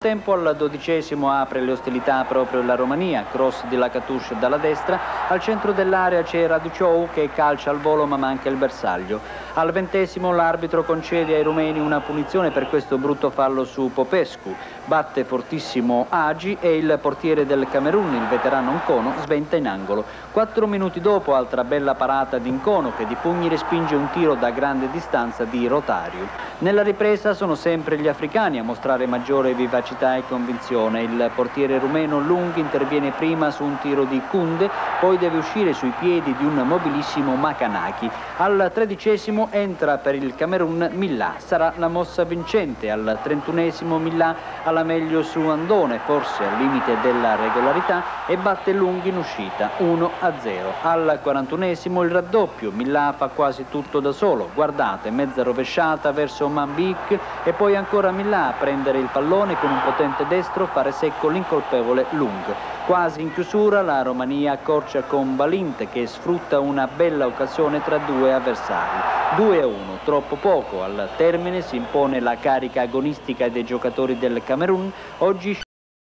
tempo al dodicesimo apre le ostilità proprio la Romania, cross di Lacatouche dalla destra, al centro dell'area c'è Raduciou che calcia al volo ma manca il bersaglio. Al ventesimo l'arbitro concede ai rumeni una punizione per questo brutto fallo su Popescu, batte fortissimo Agi e il portiere del Camerun, il veterano Ncono, sventa in angolo. Quattro minuti dopo altra bella parata di Ncono che di pugni respinge un tiro da grande distanza di Rotario. Nella ripresa sono sempre gli africani a mostrare maggiore vivacità capacità e convinzione. Il portiere rumeno Lung interviene prima su un tiro di Kunde, poi deve uscire sui piedi di un mobilissimo Makanaki. Al tredicesimo entra per il Camerun Millà, sarà la mossa vincente. Al trentunesimo Millà alla meglio su Andone, forse al limite della regolarità, e batte Lung in uscita 1 a 0. Al quarantunesimo il raddoppio, Millà fa quasi tutto da solo. Guardate, mezza rovesciata verso Manbik e poi ancora Millà a prendere il pallone con un potente destro fare secco l'incolpevole Lung. Quasi in chiusura la Romania accorcia con Balinte che sfrutta una bella occasione tra due avversari. 2 a 1, troppo poco. Al termine si impone la carica agonistica dei giocatori del Camerun. Oggi